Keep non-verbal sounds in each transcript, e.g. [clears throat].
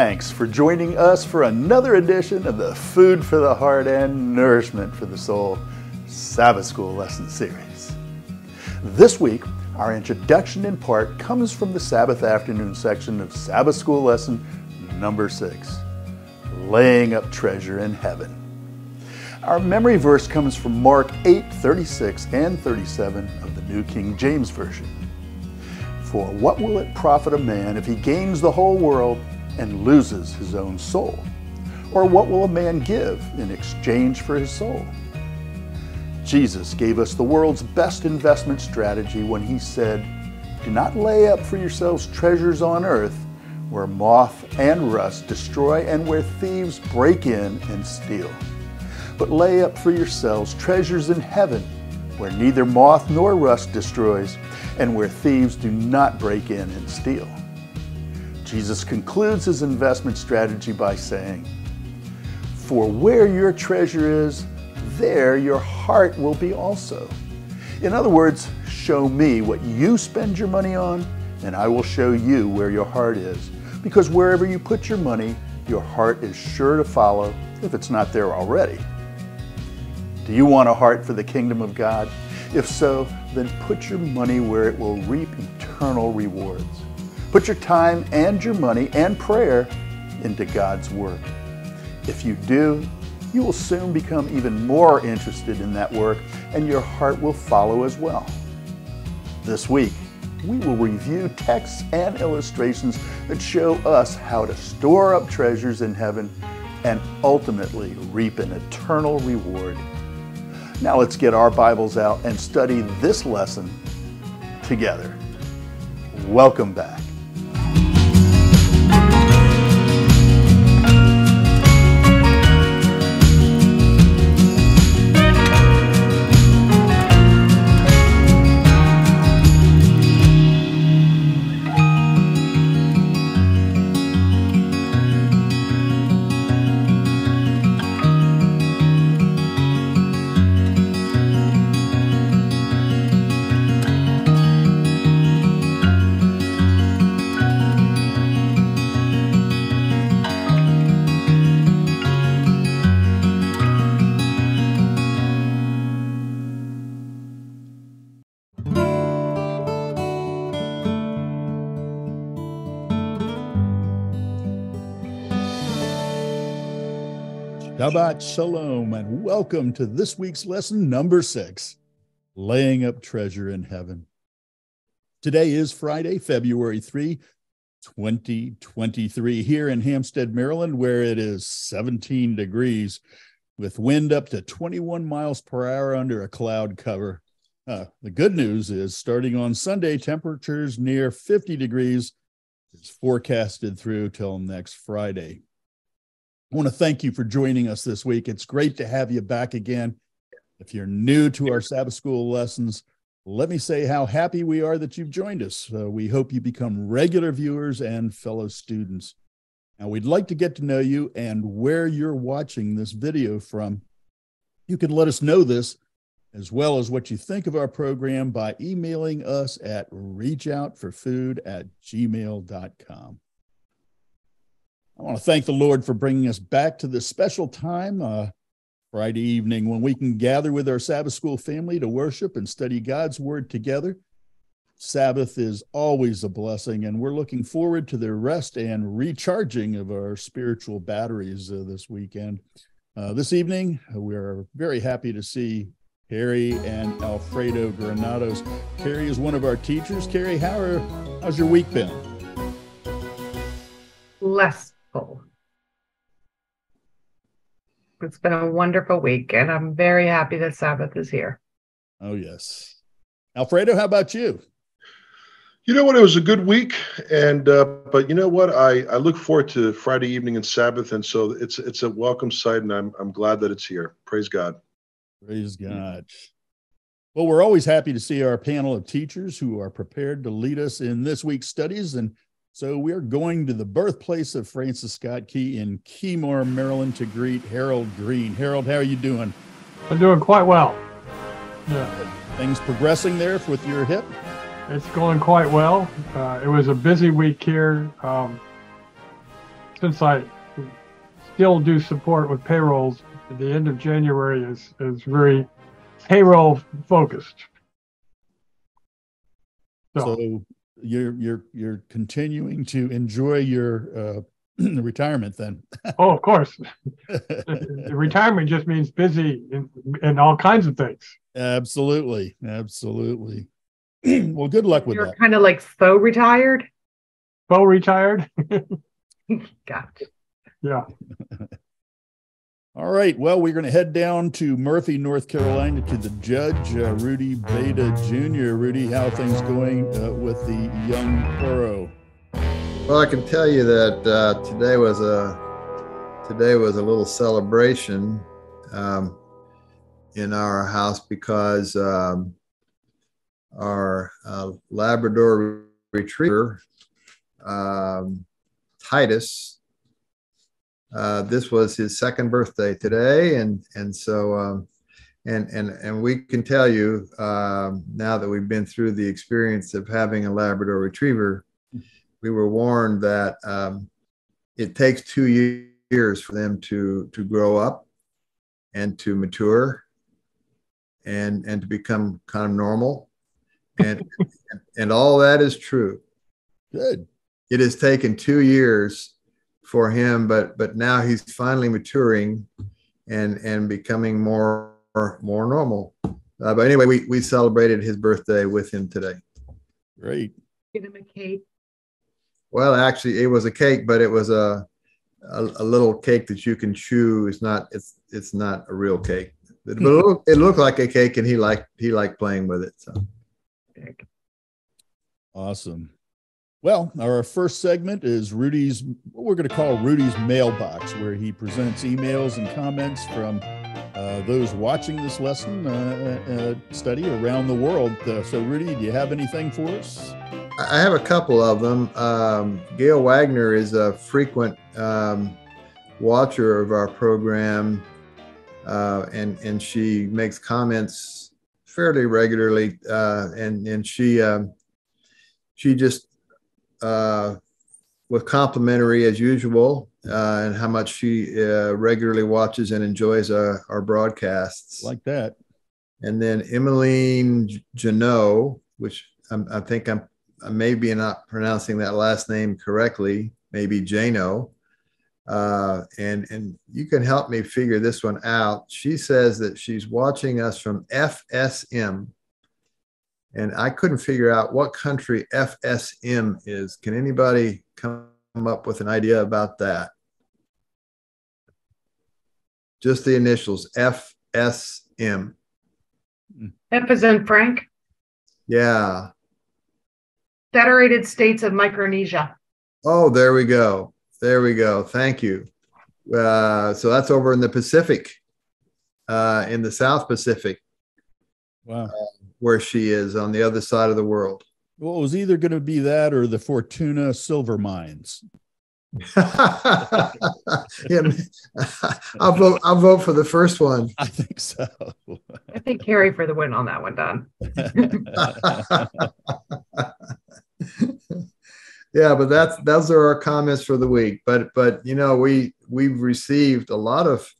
Thanks for joining us for another edition of the Food for the Heart and Nourishment for the Soul Sabbath School Lesson Series. This week, our introduction in part comes from the Sabbath afternoon section of Sabbath School Lesson number six Laying Up Treasure in Heaven. Our memory verse comes from Mark 8 36 and 37 of the New King James Version. For what will it profit a man if he gains the whole world and loses his own soul? Or what will a man give in exchange for his soul? Jesus gave us the world's best investment strategy when he said, Do not lay up for yourselves treasures on earth where moth and rust destroy and where thieves break in and steal. But lay up for yourselves treasures in heaven where neither moth nor rust destroys and where thieves do not break in and steal. Jesus concludes his investment strategy by saying, For where your treasure is, there your heart will be also. In other words, show me what you spend your money on, and I will show you where your heart is. Because wherever you put your money, your heart is sure to follow if it's not there already. Do you want a heart for the kingdom of God? If so, then put your money where it will reap eternal rewards. Put your time and your money and prayer into God's work. If you do, you will soon become even more interested in that work and your heart will follow as well. This week, we will review texts and illustrations that show us how to store up treasures in heaven and ultimately reap an eternal reward. Now let's get our Bibles out and study this lesson together. Welcome back. Shabbat Shalom, and welcome to this week's lesson number six Laying Up Treasure in Heaven. Today is Friday, February 3, 2023, here in Hampstead, Maryland, where it is 17 degrees with wind up to 21 miles per hour under a cloud cover. Uh, the good news is starting on Sunday, temperatures near 50 degrees is forecasted through till next Friday. I want to thank you for joining us this week. It's great to have you back again. If you're new to our Sabbath School lessons, let me say how happy we are that you've joined us. Uh, we hope you become regular viewers and fellow students. Now, we'd like to get to know you and where you're watching this video from. You can let us know this as well as what you think of our program by emailing us at reachoutforfood at gmail.com. I want to thank the Lord for bringing us back to this special time, uh, Friday evening, when we can gather with our Sabbath school family to worship and study God's word together. Sabbath is always a blessing, and we're looking forward to the rest and recharging of our spiritual batteries uh, this weekend. Uh, this evening, we are very happy to see Carrie and Alfredo Granados. Carrie is one of our teachers. Carrie, how are, how's your week been? Less it's been a wonderful week, and I'm very happy that Sabbath is here. Oh, yes. Alfredo, how about you? You know what? It was a good week, and uh, but you know what? I, I look forward to Friday evening and Sabbath, and so it's it's a welcome sight, and I'm I'm glad that it's here. Praise God. Praise God. Well, we're always happy to see our panel of teachers who are prepared to lead us in this week's studies, and so we're going to the birthplace of Francis Scott Key in Keymar, Maryland, to greet Harold Green. Harold, how are you doing? I'm doing quite well. Yeah. Things progressing there with your hip? It's going quite well. Uh, it was a busy week here. Um, since I still do support with payrolls, the end of January is, is very payroll focused. So, so you're you're you're continuing to enjoy your uh, [clears throat] retirement then. oh, of course. [laughs] retirement just means busy in, in all kinds of things. Absolutely, absolutely. [clears throat] well, good luck with You're that. kind of like faux retired. Faux retired. [laughs] Gotcha. Yeah. [laughs] All right. Well, we're going to head down to Murphy, North Carolina, to the judge, uh, Rudy Beta Jr. Rudy, how things going uh, with the young Poro? Well, I can tell you that uh, today was a today was a little celebration um, in our house because um, our uh, Labrador Retriever um, Titus uh, this was his second birthday today, and and so um, and and and we can tell you um, now that we've been through the experience of having a Labrador Retriever, we were warned that um, it takes two years for them to to grow up and to mature and and to become kind of normal. And and all that is true. Good. It has taken two years for him, but but now he's finally maturing and and becoming more more normal. Uh, but anyway, we we celebrated his birthday with him today. Great. Give him a cake. Well, actually, it was a cake, but it was a, a, a little cake that you can chew. It's not it's it's not a real cake. But it looked, it looked like a cake, and he liked he liked playing with it. So. Awesome. Well, our first segment is Rudy's, what we're going to call Rudy's mailbox, where he presents emails and comments from uh, those watching this lesson uh, uh, study around the world. Uh, so, Rudy, do you have anything for us? I have a couple of them. Um, Gail Wagner is a frequent um, watcher of our program, uh, and and she makes comments fairly regularly, uh, and and she um, she just uh, was complimentary as usual, uh, and how much she uh, regularly watches and enjoys our, our broadcasts. Like that. And then Emmeline Janot, which I'm, i think I'm I may be not pronouncing that last name correctly, maybe Jano. Uh, and and you can help me figure this one out. She says that she's watching us from FSM, and I couldn't figure out what country FSM is. Can anybody come up with an idea about that? Just the initials FSM. F is in Frank. Yeah. Federated States of Micronesia. Oh, there we go. There we go. Thank you. Uh, so that's over in the Pacific, uh, in the South Pacific. Wow. Uh, where she is on the other side of the world. Well, it was either going to be that or the Fortuna silver mines. [laughs] yeah, [laughs] I'll vote. I'll vote for the first one. I think so. I think Carrie for the win on that one, Don. [laughs] yeah, but that's those are our comments for the week. But but you know we we've received a lot of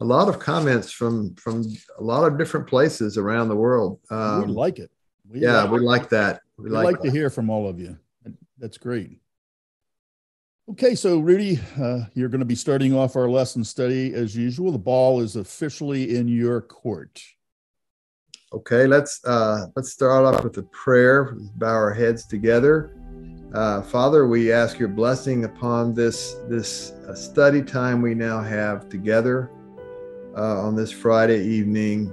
a lot of comments from from a lot of different places around the world. Um, we like it. We yeah, like we like that. We, we like, like to hear from all of you. That's great. Okay, so Rudy, uh, you're going to be starting off our lesson study as usual. The ball is officially in your court. Okay, let's uh, let's start off with a prayer. Bow our heads together. Uh, Father, we ask your blessing upon this this uh, study time we now have together uh, on this Friday evening.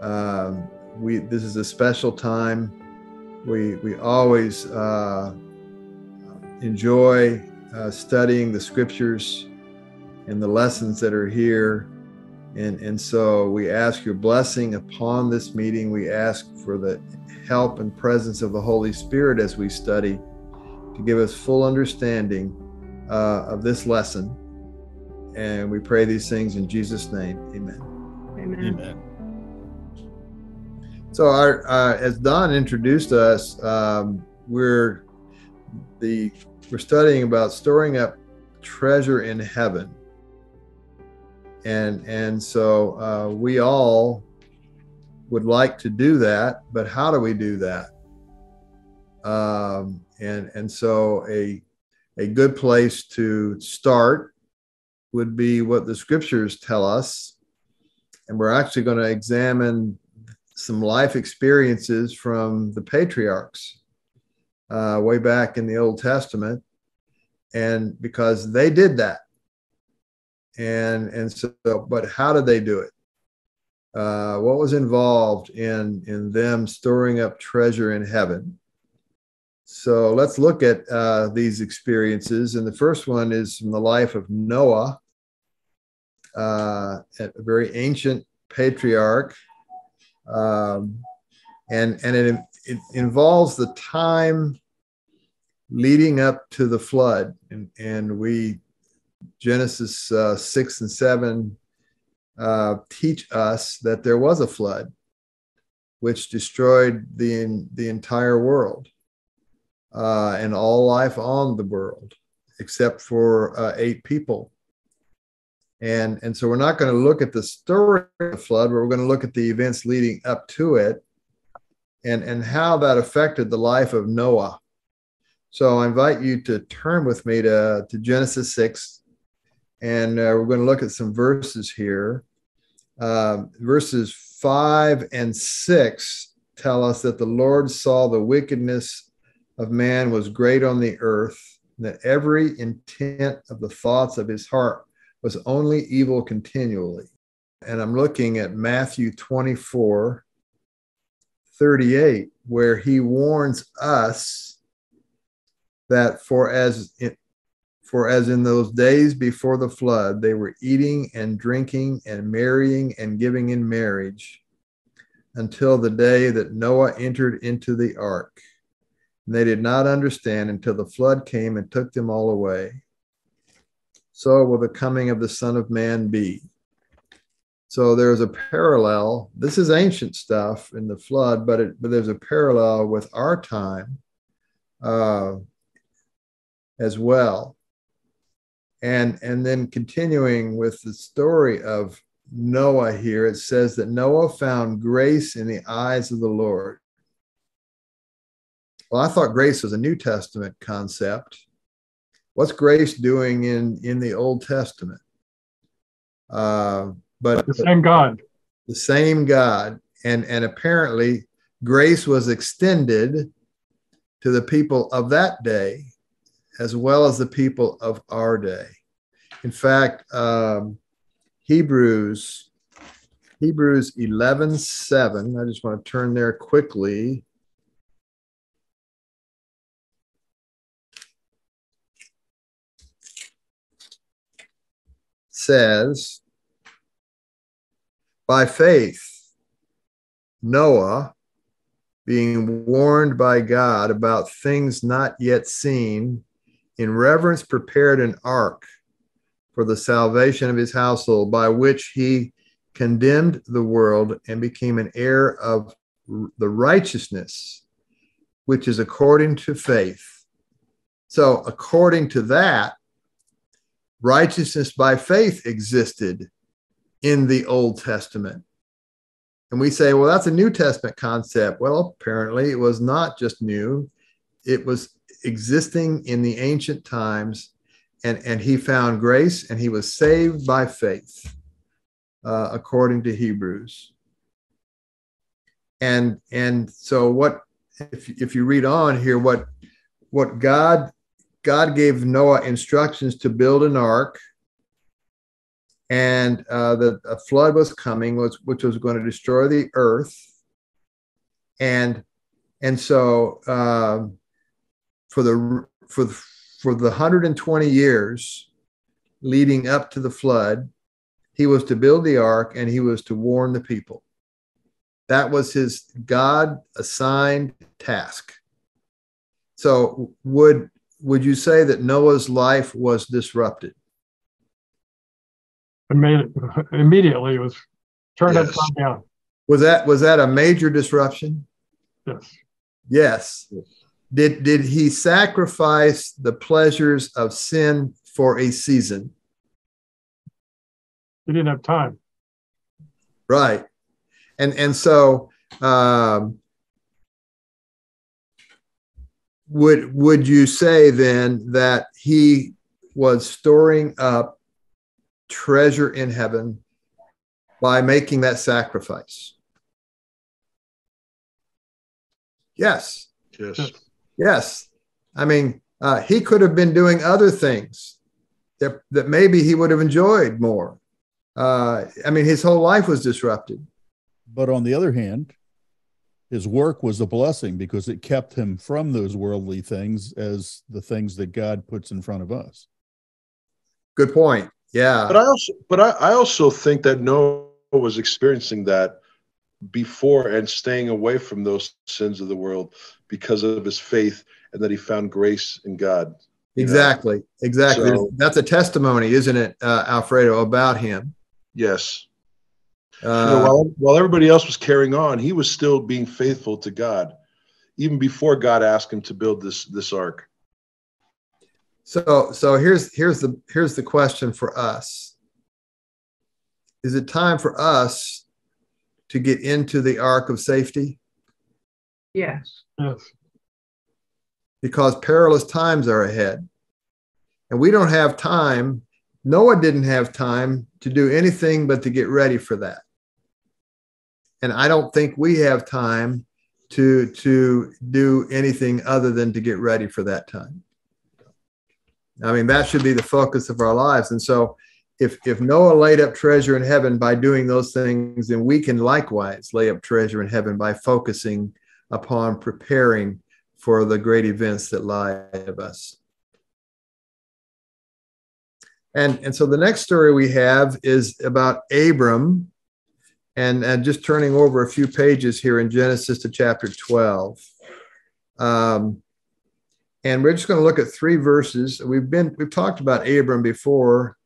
Um, we this is a special time. We we always uh, enjoy uh, studying the scriptures and the lessons that are here. And, and so we ask your blessing upon this meeting. We ask for the help and presence of the Holy Spirit as we study to give us full understanding uh, of this lesson and we pray these things in Jesus' name. Amen. Amen. Amen. So, our, uh, as Don introduced us, um, we're the we're studying about storing up treasure in heaven. And and so uh, we all would like to do that, but how do we do that? Um, and and so a a good place to start would be what the scriptures tell us, and we're actually going to examine some life experiences from the patriarchs uh, way back in the Old Testament, and because they did that, and and so, but how did they do it? Uh, what was involved in in them storing up treasure in heaven? So let's look at uh, these experiences, and the first one is from the life of Noah, uh, a very ancient patriarch, um, and and it it involves the time leading up to the flood. And, and we, Genesis uh, 6 and 7, uh, teach us that there was a flood which destroyed the, the entire world uh, and all life on the world, except for uh, eight people. And, and so we're not going to look at the story of the flood, but we're going to look at the events leading up to it and, and how that affected the life of Noah. So I invite you to turn with me to, to Genesis 6, and uh, we're going to look at some verses here. Uh, verses 5 and 6 tell us that the Lord saw the wickedness of man was great on the earth, that every intent of the thoughts of his heart was only evil continually. And I'm looking at Matthew 24, 38, where he warns us that for as for as in those days before the flood they were eating and drinking and marrying and giving in marriage until the day that Noah entered into the ark. And they did not understand until the flood came and took them all away. So will the coming of the Son of Man be. So there's a parallel. This is ancient stuff in the flood, but it, but there's a parallel with our time uh, as well. And and then continuing with the story of Noah here, it says that Noah found grace in the eyes of the Lord. Well, I thought grace was a New Testament concept. What's grace doing in in the Old Testament? Uh, but the same God. The same God. And, and apparently, grace was extended to the people of that day as well as the people of our day. In fact, um, Hebrews, Hebrews 11 7, I just want to turn there quickly. Says, by faith, Noah, being warned by God about things not yet seen, in reverence prepared an ark for the salvation of his household, by which he condemned the world and became an heir of the righteousness which is according to faith. So, according to that, righteousness by faith existed in the Old Testament. And we say, well, that's a New Testament concept. Well, apparently it was not just new, it was existing in the ancient times. And, and he found grace and he was saved by faith, uh, according to Hebrews. And, and so, what if, if you read on here, what, what God God gave Noah instructions to build an ark and uh, the a flood was coming, was which was going to destroy the earth, and and so uh, for the for the, for the 120 years leading up to the flood, he was to build the ark and he was to warn the people. That was his God assigned task. So would would you say that Noah's life was disrupted? immediately it was turned yes. upside down. Was that was that a major disruption? Yes. Yes. Did did he sacrifice the pleasures of sin for a season. He didn't have time. Right. And and so um, would would you say then that he was storing up treasure in heaven by making that sacrifice? Yes. Yes. Yes. I mean, uh, he could have been doing other things that, that maybe he would have enjoyed more. Uh, I mean, his whole life was disrupted. But on the other hand, his work was a blessing because it kept him from those worldly things as the things that God puts in front of us. Good point. Yeah. But I also, but I, I also think that Noah was experiencing that before and staying away from those sins of the world because of his faith and that he found grace in God. Exactly. Know? Exactly. So, That's a testimony, isn't it, uh, Alfredo, about him? Yes. Uh, You know, while, while everybody else was carrying on, he was still being faithful to God, even before God asked him to build this this ark. so, so here's here's the here's the question for us. Is it time for us to get into the ark of safety? Yes. Yes. because perilous times are ahead. And we don't have time. Noah didn't have time to do anything but to get ready for that. And I don't think we have time to, to do anything other than to get ready for that time. I mean, that should be the focus of our lives. And so if, if Noah laid up treasure in heaven by doing those things, then we can likewise lay up treasure in heaven by focusing upon preparing for the great events that lie ahead of us. And, and so the next story we have is about Abram. And, and just turning over a few pages here in Genesis to chapter 12. Um, and we're just going to look at three verses. We've been we've talked about Abram before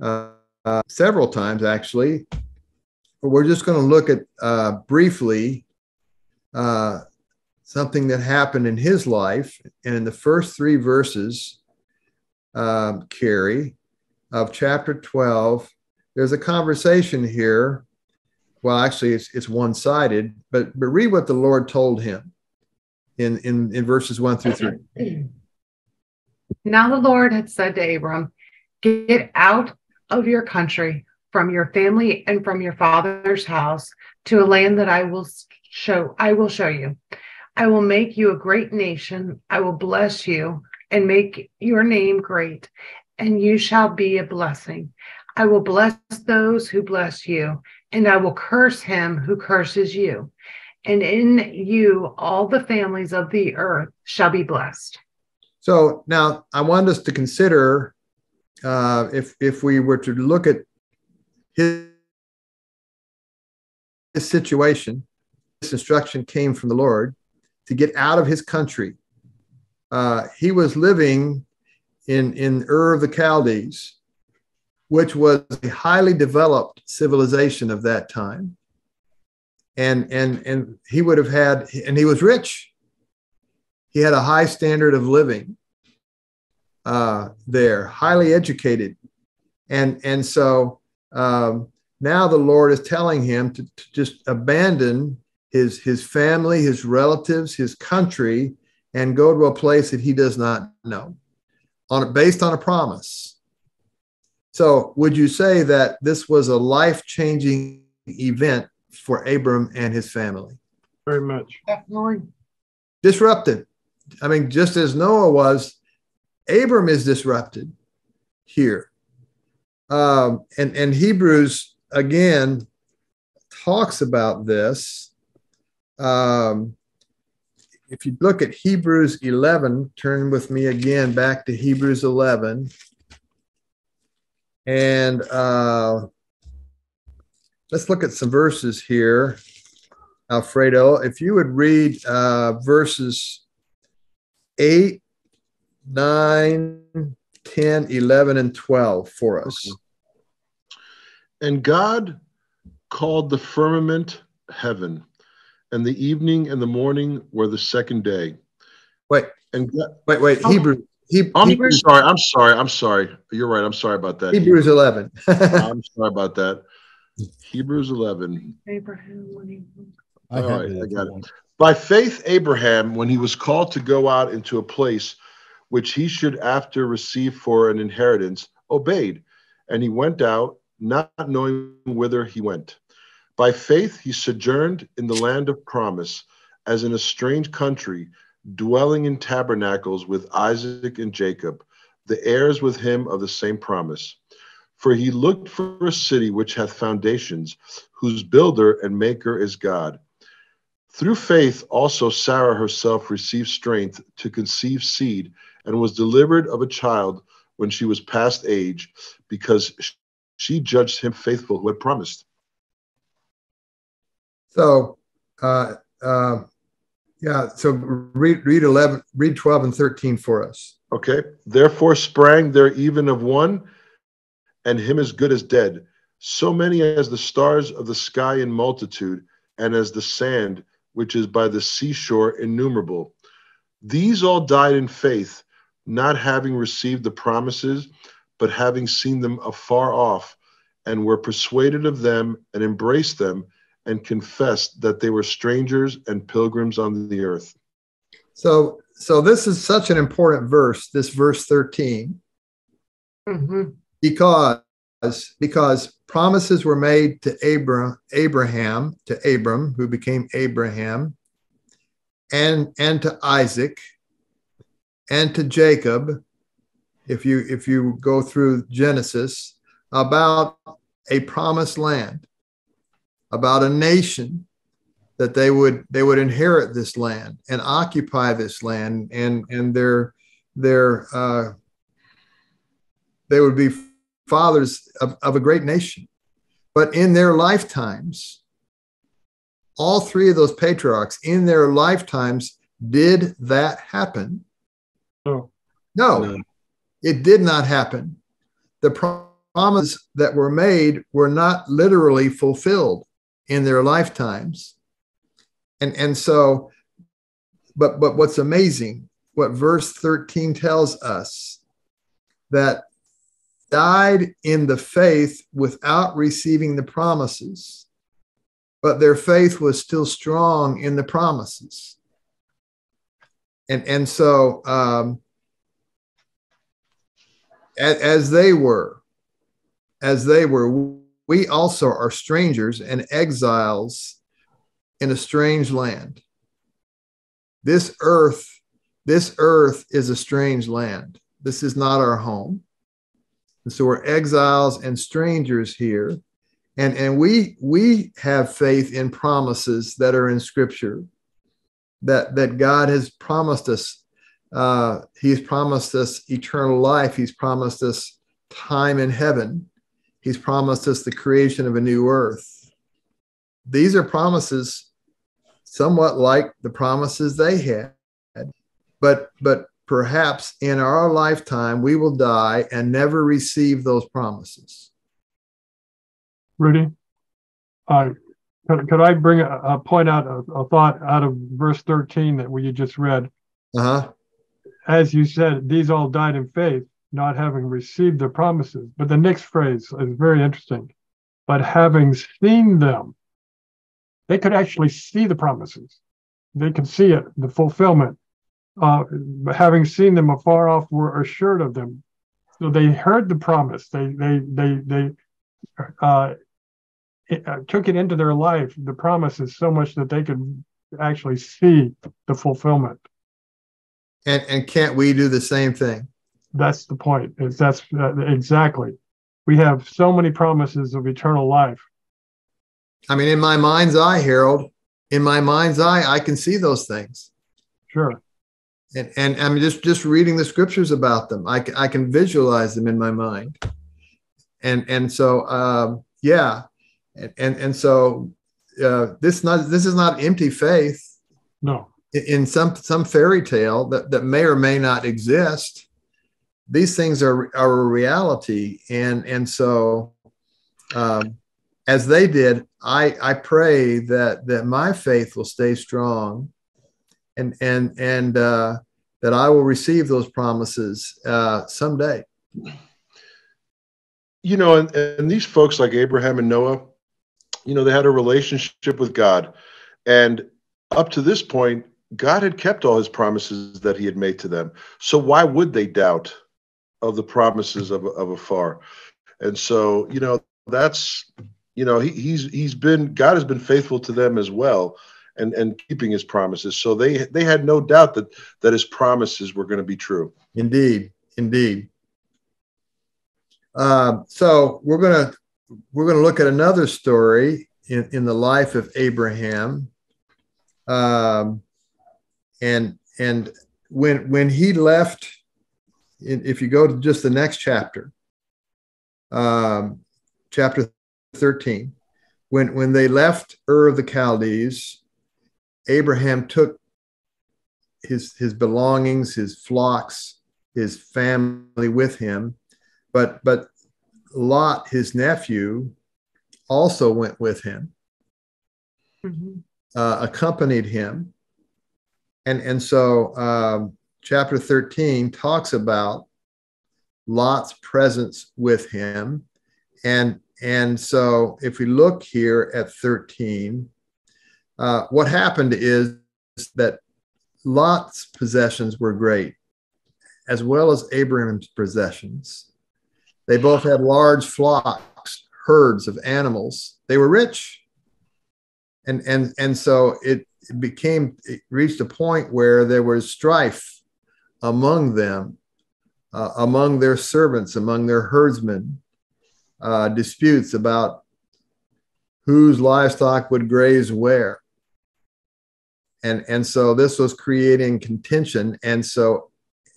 uh, uh, several times actually, but we're just going to look at uh, briefly uh, something that happened in his life. And in the first three verses, um, Carrie, of chapter 12, there's a conversation here. Well, actually, it's, it's one sided, but, but read what the Lord told him in, in, in verses one through three. Now the Lord had said to Abram, Get out of your country, from your family, and from your father's house to a land that I will show I will show you. I will make you a great nation. I will bless you and make your name great, and you shall be a blessing. I will bless those who bless you, and I will curse him who curses you. And in you, all the families of the earth shall be blessed. So now I want us to consider uh, if if we were to look at his, his situation, this instruction came from the Lord to get out of his country. Uh, he was living in in Ur of the Chaldees, which was a highly developed civilization of that time, and and and he would have had, and he was rich. He had a high standard of living uh, there, highly educated, and and so um, now the Lord is telling him to, to just abandon his his family, his relatives, his country, and go to a place that he does not know, on based on a promise. So, would you say that this was a life changing event for Abram and his family? Very much. Definitely. Disrupted. I mean, just as Noah was, Abram is disrupted here. Um, and, and Hebrews, again, talks about this. Um, if you look at Hebrews 11, turn with me again back to Hebrews 11. And uh, let's look at some verses here. Alfredo, if you would read uh, verses 8, 9, 10, 11, and 12 for us. And God called the firmament heaven, and the evening and the morning were the second day. Wait, And God, wait, wait. Oh. Hebrew, He, I'm Hebrews, sorry. I'm sorry. I'm sorry. You're right. I'm sorry about that. Hebrews 11. [laughs] I'm sorry about that. Hebrews 11. Abraham, when he- I All have right, I got you it. By faith, Abraham, when he was called to go out into a place which he should after receive for an inheritance, obeyed, and he went out, not knowing whither he went. By faith, he sojourned in the land of promise, as in a strange country, dwelling in tabernacles with Isaac and Jacob, the heirs with him of the same promise. For he looked for a city which hath foundations, whose builder and maker is God. Through faith also Sarah herself received strength to conceive seed and was delivered of a child when she was past age, because she judged him faithful who had promised. So, uh, uh, yeah, so read, read 11, read 12 and 13 for us. Okay. Therefore sprang there even of one, and him as good as dead, so many as the stars of the sky in multitude, and as the sand which is by the seashore innumerable. These all died in faith, not having received the promises, but having seen them afar off, and were persuaded of them, and embraced them, and confessed that they were strangers and pilgrims on the earth. So, so this is such an important verse, this verse 13, Mhm. because because promises were made to Abram, Abraham, to Abram, who became Abraham, and and to Isaac, and to Jacob. If you if you go through Genesis about a promised land, about a nation that they would they would inherit this land and occupy this land and and their their uh, they would be fathers of, of a great nation. But in their lifetimes all three of those patriarchs in their lifetimes did that happen? No. no. No. it did not happen. The promises that were made were not literally fulfilled in their lifetimes. And and so but but what's amazing what verse 13 tells us that died in the faith without receiving the promises but their faith was still strong in the promises. And and so um as, as they were as they were we also are strangers and exiles in a strange land. This earth, this earth is a strange land. This is not our home. And so we're exiles and strangers here. And, and we we have faith in promises that are in scripture that, that God has promised us. Uh, he's promised us eternal life. He's promised us time in heaven. He's promised us the creation of a new earth. These are promises somewhat like the promises they had. But but perhaps in our lifetime we will die and never receive those promises. Rudy, uh, could, could I bring a, a point out a, a thought out of verse 13 that we just read? Uh-huh. As you said, these all died in faith, not having received the promises. But the next phrase is very interesting. But having seen them, they could actually see the promises. They could see it, the fulfillment. Uh, having seen them afar off, were assured of them. So they heard the promise. They they they they uh, it, uh, took it into their life. The promises so much that they could actually see the fulfillment. And and can't we do the same thing? That's the point. Is that's uh, exactly. We have so many promises of eternal life. I mean, in my mind's eye, Harold, in my mind's eye, I can see those things. Sure. And and I'm just just reading the scriptures about them. I can I can visualize them in my mind. And and so um, yeah, and and, and so uh, this not this is not empty faith No. in- in some some fairy tale that, that may or may not exist these things are are a reality and and so um, as they did i i pray that that my faith will stay strong and and and uh that I will receive those promises uh, someday. You know, and, and these folks like Abraham and Noah, you know, they had a relationship with God. And up to this point, God had kept all his promises that he had made to them. So why would they doubt of the promises of, of afar? And so, you know, that's, you know, he, he's he's been God has been faithful to them as well and and keeping his promises. So they they had no doubt that that his promises were going to be true. Indeed, indeed. Uh, so we're gonna we're gonna look at another story in, in the life of Abraham. Um, and and when when he left, if you go to just the next chapter, um, chapter thirteen, when when they left Ur of the Chaldees, Abraham took his his belongings, his flocks, his family with him, but but Lot, his nephew, also went with him, mm-hmm. uh, accompanied him, and and so um, chapter thirteen talks about Lot's presence with him, and and so if we look here at thirteen, uh, what happened is that Lot's possessions were great, as well as Abraham's possessions. They both had large flocks, herds of animals. They were rich. And, and, and so it, it became, it reached a point where there was strife among them, uh, among their servants, among their herdsmen, uh, disputes about whose livestock would graze where. And and so this was creating contention. And so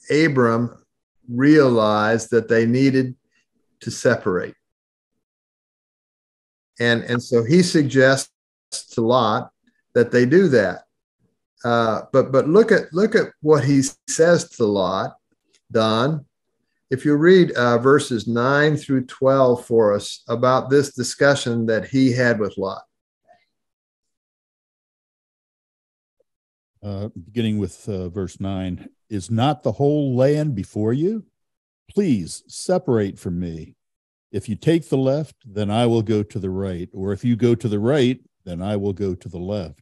abram realized that they needed to separate. And and so he suggests to lot that they do that uh, but but look at look at what he says to lot don if you read uh, verses 9 through 12 for us about this discussion that he had with lot uh, beginning with uh, verse 9 Is not the whole land before you? Please separate from me. If you take the left, then I will go to the right. Or if you go to the right, then I will go to the left.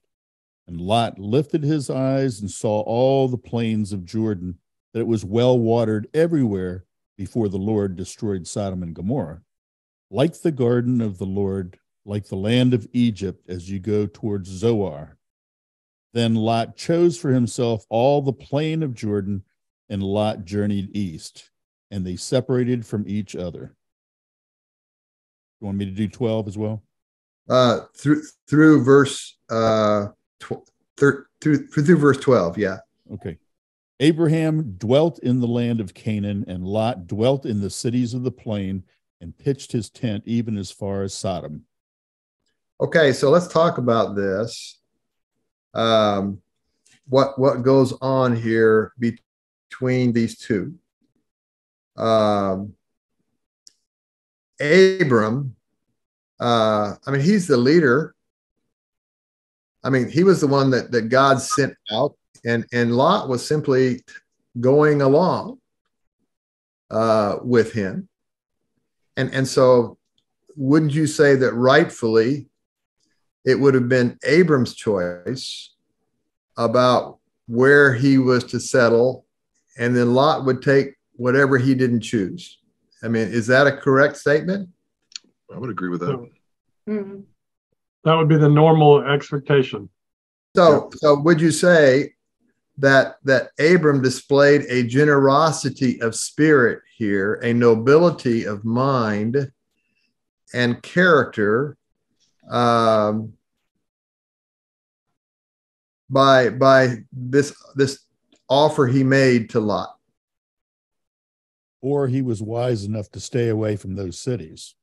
And Lot lifted his eyes and saw all the plains of Jordan, that it was well watered everywhere before the Lord destroyed Sodom and Gomorrah. Like the garden of the Lord, like the land of Egypt, as you go towards Zoar. Then Lot chose for himself all the plain of Jordan, and Lot journeyed east, and they separated from each other. You want me to do 12 as well? Uh, through through verse uh, tw- thir- through through verse 12, yeah. Okay. Abraham dwelt in the land of Canaan, and Lot dwelt in the cities of the plain and pitched his tent even as far as Sodom. Okay, so let's talk about this um, what what goes on here between these two. Um, Abram, uh, I mean, he's the leader. I mean, he was the one that, that God sent out, and, and Lot was simply going along uh, with him. And, and so, wouldn't you say that rightfully it would have been Abram's choice about where he was to settle, and then Lot would take whatever he didn't choose. I mean, is that a correct statement? I would agree with that. Mm-hmm. That would be the normal expectation. So, yeah. so would you say that that Abram displayed a generosity of spirit here, a nobility of mind and character um, by by this this offer he made to Lot. Or he was wise enough to stay away from those cities.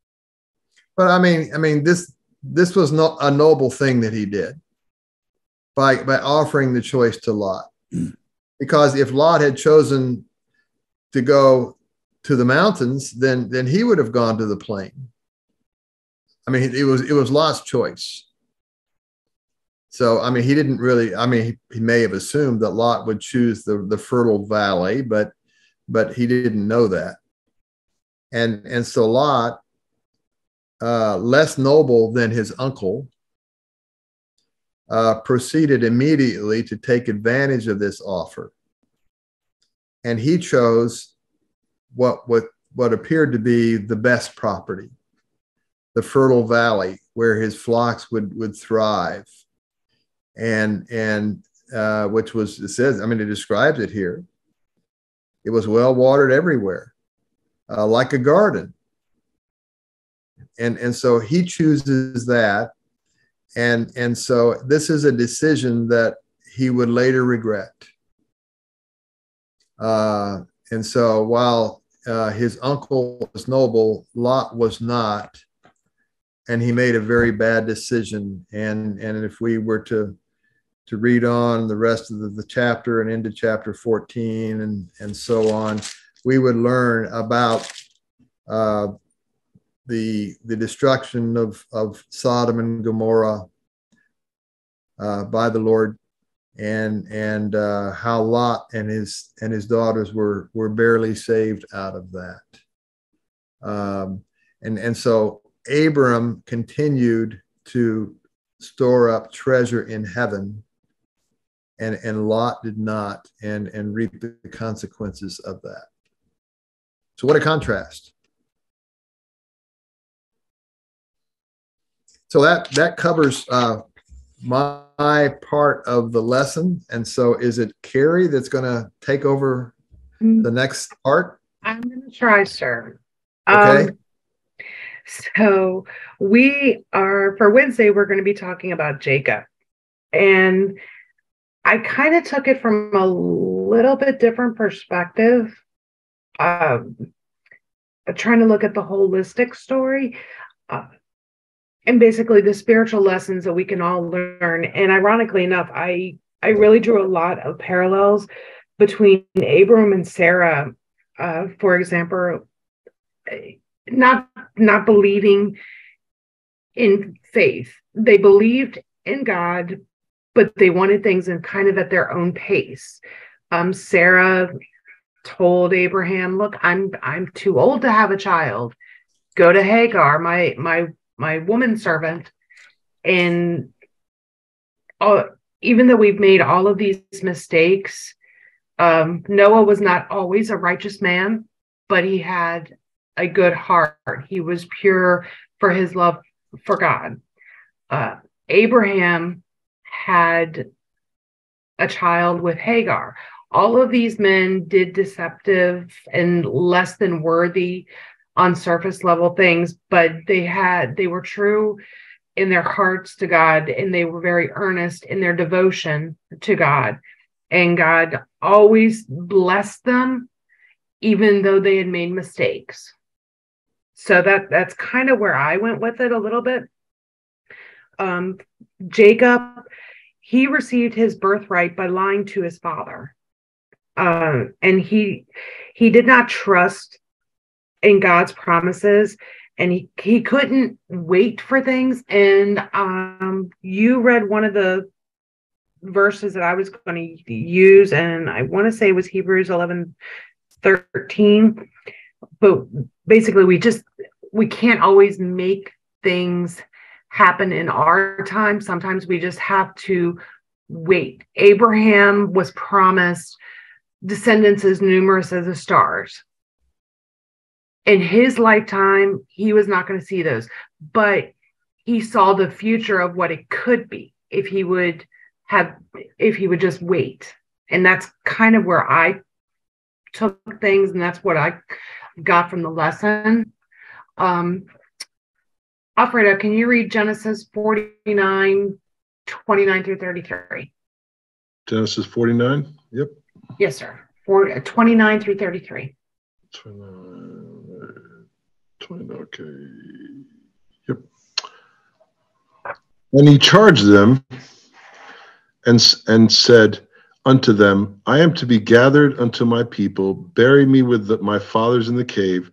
But I mean, I mean this this was not a noble thing that he did by by offering the choice to Lot. [clears throat] because if Lot had chosen to go to the mountains, then then he would have gone to the plain. I mean, it was it was Lot's choice. so I mean, he didn't really. I mean, he, he may have assumed that Lot would choose the the fertile valley, but but he didn't know that. And and so Lot, uh, less noble than his uncle, uh, proceeded immediately to take advantage of this offer. And he chose what, what, what appeared to be the best property, the fertile valley where his flocks would, would thrive. And, and uh, which was, it says, I mean, it describes it here. It was well watered everywhere, uh, like a garden. And, and so he chooses that. And and so this is a decision that he would later regret. Uh, and so while uh, his uncle was noble lot was not. And he made a very bad decision. And and if we were to to read on the rest of the, the chapter and into chapter 14 and and so on we would learn about uh, the the destruction of of Sodom and Gomorrah uh, by the Lord, and and uh, how Lot and his and his daughters were were barely saved out of that. Um, and and so Abram continued to store up treasure in heaven, and and Lot did not, and and reap the consequences of that. So what a contrast. So that that covers uh, my part of the lesson. And so, is it Carrie that's going to take over Mm. the next part? I'm going to try, sir. Okay. Um, so we are for Wednesday. We're going to be talking about Jacob, and I kind of took it from a little bit different perspective. Um, trying to look at the holistic story. Uh, and basically the spiritual lessons that we can all learn. And ironically enough i i really drew a lot of parallels between abram and sarah uh, for example not not believing in faith. They believed in god but they wanted things in kind of at their own pace. Um, sarah told abraham look i'm i'm too old to have a child. Go to hagar my my my woman servant. And uh, even though we've made all of these mistakes um, noah was not always a righteous man but he had a good heart. He was pure for his love for god. Uh, abraham had a child with hagar. All of these men did deceptive and less than worthy on surface level things, but they had they were true in their hearts to God and they were very earnest in their devotion to God. And God always blessed them even though they had made mistakes. So that that's kind of where I went with it a little bit. Um, Jacob, he received his birthright by lying to his father. Uh, and he he did not trust in God's promises and he he couldn't wait for things. And um you read one of the verses that I was going to use and I want to say it was Hebrews 11 13 but basically we just we can't always make things happen in our time. Sometimes we just have to wait. Abraham was promised descendants as numerous as the stars in his lifetime, he was not going to see those, but he saw the future of what it could be if he would have, if he would just wait. And that's kind of where I took things, and that's what I got from the lesson. Um, Alfredo, can you read Genesis 49, 29 through 33? Genesis 49? Yep. Yes, sir. For, 29 through 33. 29, 20, okay. Yep. And he charged them and, and said unto them, I am to be gathered unto my people. Bury me with the, my fathers in the cave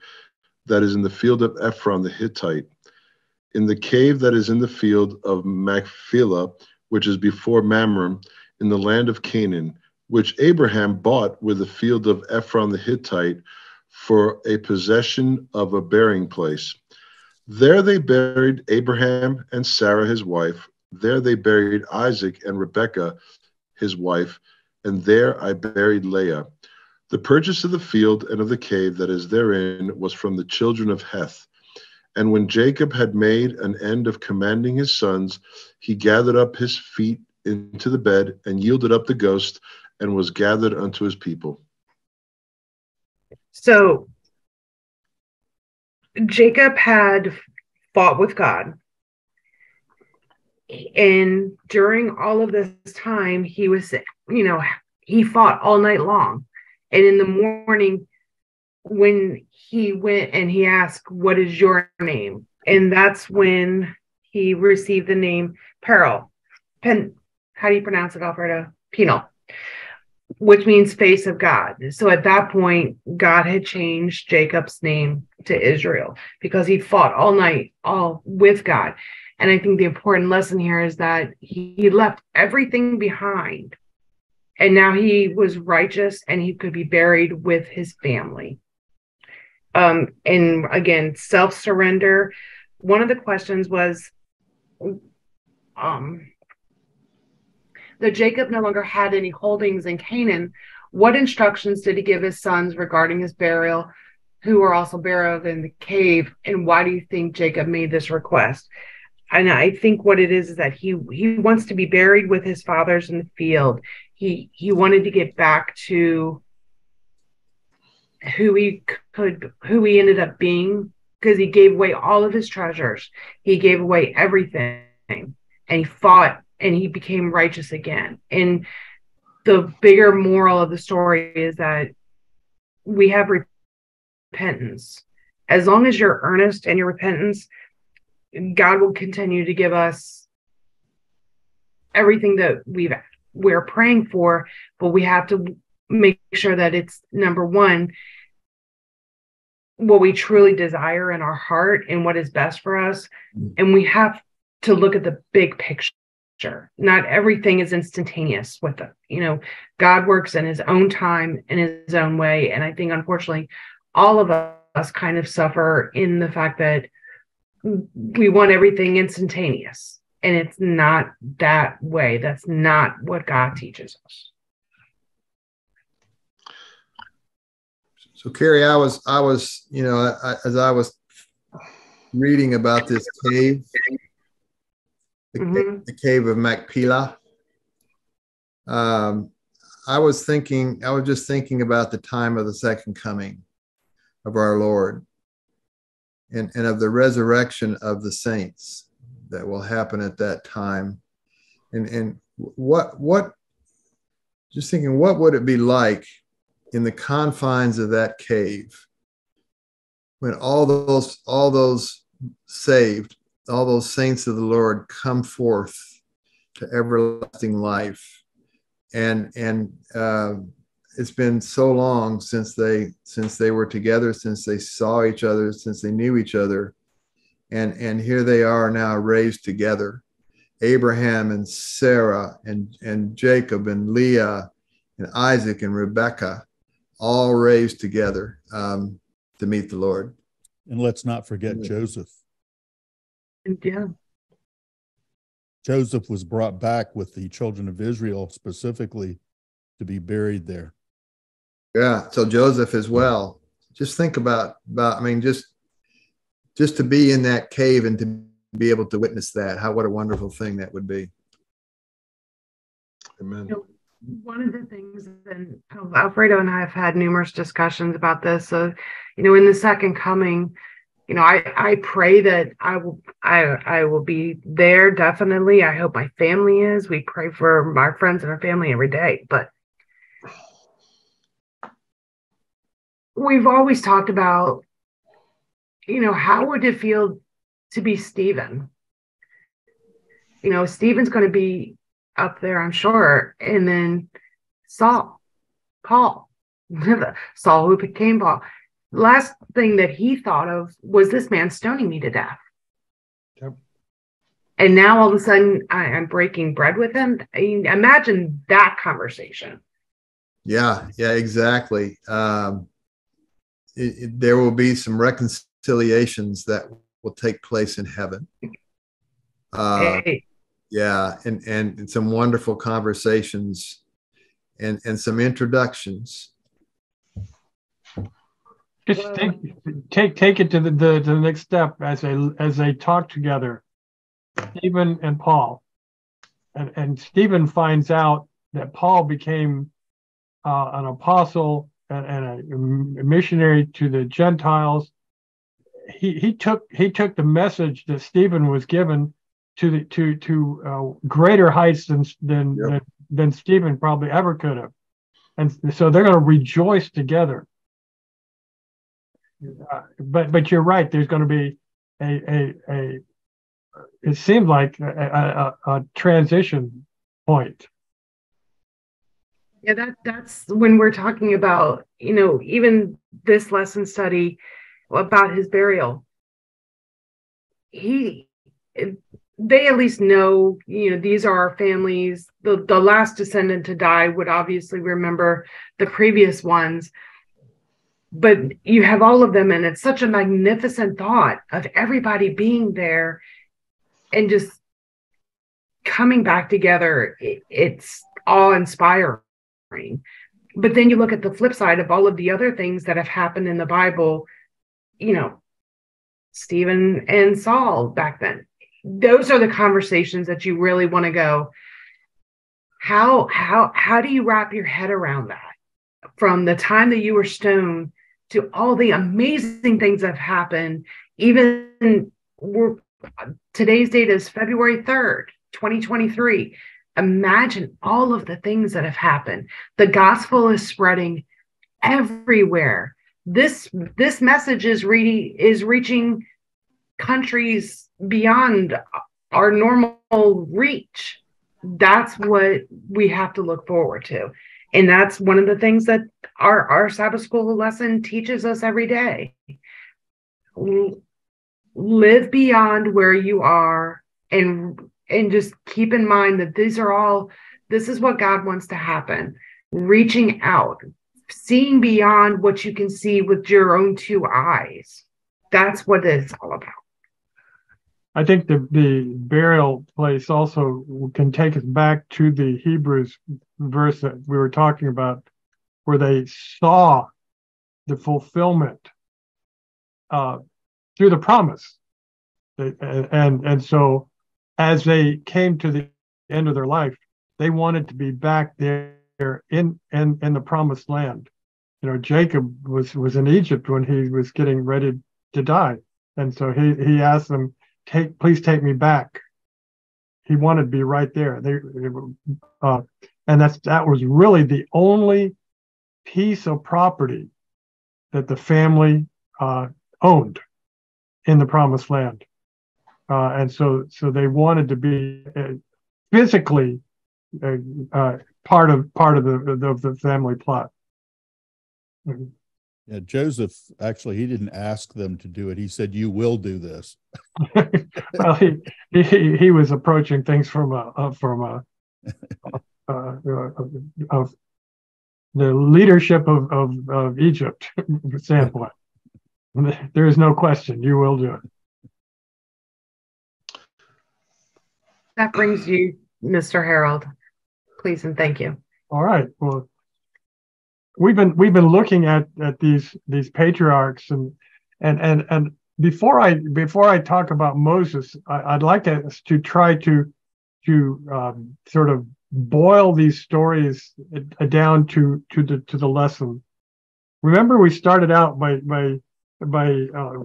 that is in the field of Ephron the Hittite, in the cave that is in the field of Machpelah, which is before Mamre, in the land of Canaan, which Abraham bought with the field of Ephron the Hittite for a possession of a burying place. There they buried Abraham and Sarah his wife. There they buried Isaac and Rebekah his wife, and there I buried Leah. The purchase of the field and of the cave that is therein was from the children of Heth. And when Jacob had made an end of commanding his sons, he gathered up his feet into the bed and yielded up the ghost and was gathered unto his people. So Jacob had fought with God. And during all of this time, he was, you know, he fought all night long. And in the morning, when he went and he asked, What is your name? And that's when he received the name Peril. Pen, how do you pronounce it, Alfredo? Penal, which means face of God. So at that point, God had changed Jacob's name to Israel because he fought all night, all with God. And I think the important lesson here is that he left everything behind and now he was righteous and he could be buried with his family. Um, and again, self surrender. One of the questions was um, that Jacob no longer had any holdings in Canaan. What instructions did he give his sons regarding his burial, who were also buried in the cave? And why do you think Jacob made this request? And I think what it is is that he he wants to be buried with his fathers in the field he he wanted to get back to who he could who he ended up being because he gave away all of his treasures he gave away everything and he fought and he became righteous again and the bigger moral of the story is that we have repentance as long as you're earnest and your repentance god will continue to give us everything that we've we're praying for, but we have to make sure that it's number one, what we truly desire in our heart and what is best for us. Mm-hmm. And we have to look at the big picture. Not everything is instantaneous with it. You know, God works in his own time, in his own way. And I think, unfortunately, all of us kind of suffer in the fact that we want everything instantaneous and it's not that way. That's not what God teaches us. So, Carrie, I was, I was, you know, I, as I was reading about this cave, the, mm-hmm. cave, the cave of Machpelah, um, I was thinking, I was just thinking about the time of the second coming of our Lord and, and of the resurrection of the saints that will happen at that time and and what what just thinking what would it be like in the confines of that cave when all those all those saved all those saints of the lord come forth to everlasting life. And and uh, it's been so long since they since they were together since they saw each other since they knew each other. And and here they are now raised together. Abraham and sarah and and jacob and leah and isaac and Rebecca, all raised together um, to meet the lord. And let's not forget yeah. joseph yeah. Joseph was brought back with the children of israel specifically to be buried there. Yeah so joseph as well. Just think about about i mean just just to be in that cave and to be able to witness that how what a wonderful thing that would be. Amen. You know, one of the things and um, alfredo and i have had numerous discussions about this so you know in the second coming you know i i pray that i will i i will be there definitely i hope my family is we pray for my friends and our family every day but we've always talked about you know, how would it feel to be Stephen? You know, Stephen's going to be up there, I'm sure. And then Saul, Paul, [laughs] Saul who became Paul. Last thing that he thought of was this man stoning me to death. Yep. and now all of a sudden I, am breaking bread with him. I mean, imagine that conversation. Yeah, yeah, exactly. Um, it, it, there will be some reconciliations that will take place in heaven. Uh, hey. Yeah, and and some wonderful conversations, and and some introductions. Just take take take it to the, the, to the next step as they as they talk together, Stephen and Paul, and and Stephen finds out that Paul became uh, an apostle and, and a missionary to the Gentiles. He he took he took the message that Stephen was given to the to to uh, greater heights than than, yep. than than Stephen probably ever could have, and so they're going to rejoice together. Uh, but but you're right. There's going to be a a a. It seems like a, a, a transition point yeah, that that's when we're talking about, you know, even this lesson study about his burial. He they at least know, you know, these are our families. The the last descendant to die would obviously remember the previous ones. But you have all of them, and it's such a magnificent thought of everybody being there and just coming back together. It's awe inspiring but then you look at the flip side of all of the other things that have happened in the Bible, you know, Stephen and Saul back then. Those are the conversations that you really want to go. How how how do you wrap your head around that? From the time that you were stoned to all the amazing things that have happened, even we're today's date is February 3rd, 2023 imagine all of the things that have happened. The gospel is spreading everywhere. This this message is reading is reaching countries beyond our normal reach. That's what we have to look forward to. And that's one of the things that our, our Sabbath school lesson teaches us every day. Live beyond where you are and and just keep in mind that these are all this is what God wants to happen. Reaching out, seeing beyond what you can see with your own two eyes. That's what it's all about. I think the, the burial place also can take us back to the Hebrews verse that we were talking about, where they saw the fulfillment uh, through the promise. And, and, so as they came to the end of their life, they wanted to be back there in in, in the promised land. You know, Jacob was was in Egypt when he was getting ready to die, and so he he asked them, "Take, please take me back." He wanted to be right there. They, uh, and that's that was really the only piece of property that the family uh, owned in the promised land uh, and so so they wanted to be uh, physically uh, uh, part of part of the of the family plot. Yeah, Joseph actually he didn't ask them to do it. He said, "You will do this." [laughs] [laughs] well, he, he he was approaching things from a uh, from a uh, uh, uh, of the leadership of of, of Egypt [laughs] standpoint. There is no question, you will do it. That brings you, Mr. Harold. Please and thank you. All right. Well, we've been we've been looking at at these these patriarchs and and and and before I before I talk about Moses, I, would like us to try to to um, sort of boil these stories down to to the to the lesson. Remember, we started out by by by uh,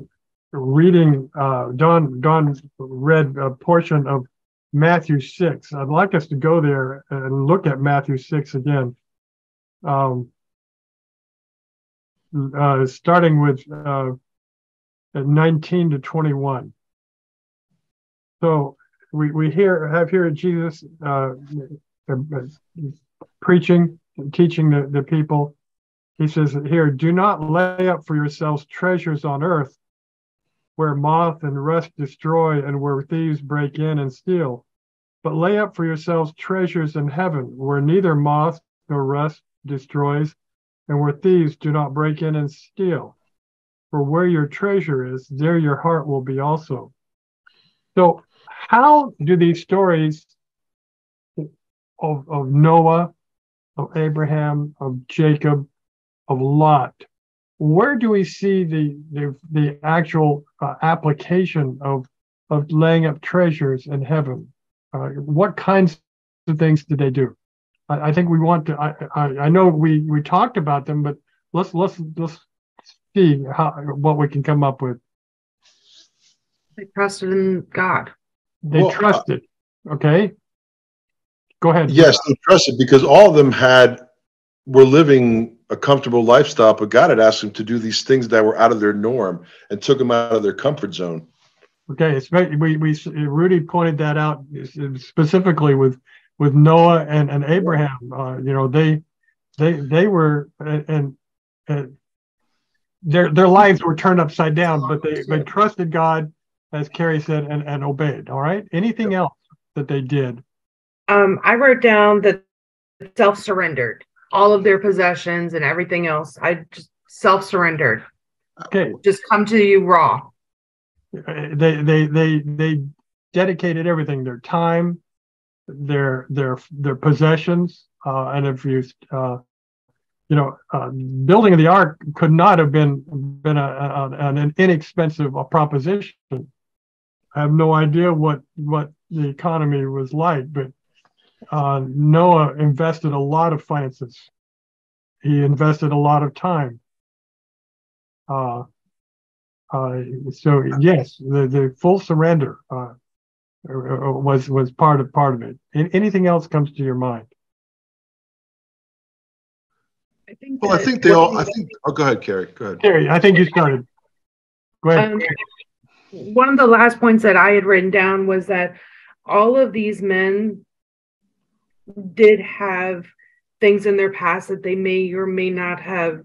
reading. Uh, Don Don read a portion of Matthew 6. I'd like us to go there and look at Matthew 6 again. Um, uh, starting with uh, 19 to 21. So we, we hear have here Jesus uh, preaching, teaching the, the people. He says here, do not lay up for yourselves treasures on earth where moth and rust destroy and where thieves break in and steal. But lay up for yourselves treasures in heaven, where neither moth nor rust destroys, and where thieves do not break in and steal. For where your treasure is, there your heart will be also. So, how do these stories of, of Noah, of Abraham, of Jacob, of Lot, where do we see the the, the actual uh, application of of laying up treasures in heaven? Uh, what kinds of things did they do? I, I think we want to. I, I, I know we we talked about them, but let's let's let's see how what we can come up with. They trusted in God. They Well, uh, trusted. Okay. Go ahead. Yes, they trusted because all of them had were living a comfortable lifestyle, but God had asked them to do these things that were out of their norm and took them out of their comfort zone. Okay, it's very, we we Rudy pointed that out specifically with with Noah and and Abraham. Uh, you know, they they they were and, and their their lives were turned upside down, but they they trusted God, as Carrie said, and and obeyed. All right. Anything else that they did? Um, I wrote down that self surrendered all of their possessions and everything else. I just self surrendered. Okay. Just come to you raw. They they they they dedicated everything their time, their their their possessions, uh, and if you uh, you know, uh, building of the ark could not have been been a, a, an inexpensive proposition. I have no idea what what the economy was like, but uh, Noah invested a lot of finances. He invested a lot of time. Uh, uh, so yes, the, the full surrender uh, was was part of part of it. Anything else comes to your mind? I think. Well, I think they all. I think. Oh, go ahead, Carrie. Go ahead. Carrie, I think you started. Go ahead. Um, one of the last points that I had written down was that all of these men did have things in their past that they may or may not have.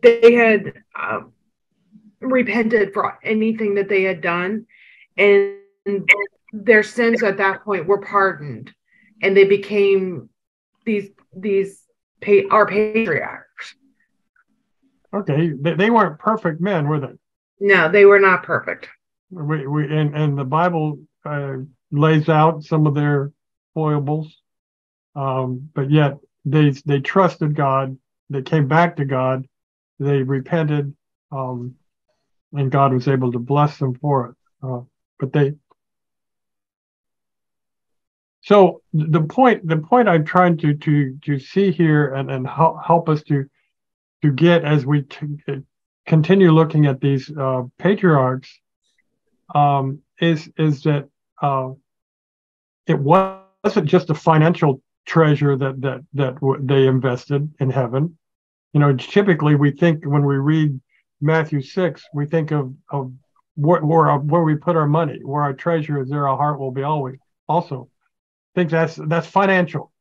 They had uh, repented for anything that they had done, and their sins at that point were pardoned, and they became these these pa- our patriarchs. Okay, they, they weren't perfect men, were they? No, they were not perfect. We, we and, and the Bible uh, lays out some of their foibles, um, but yet they they trusted God. They came back to God. They repented, um, and God was able to bless them for it. Uh, but they. So the point the point I'm trying to to to see here and and help help us to to get as we t- continue looking at these uh, patriarchs um, is is that uh, it wasn't just a financial treasure that that that w- they invested in heaven. You know, typically we think when we read Matthew six, we think of of where where, where we put our money, where our treasure is, there our heart will be always. Also, I think that's that's financial,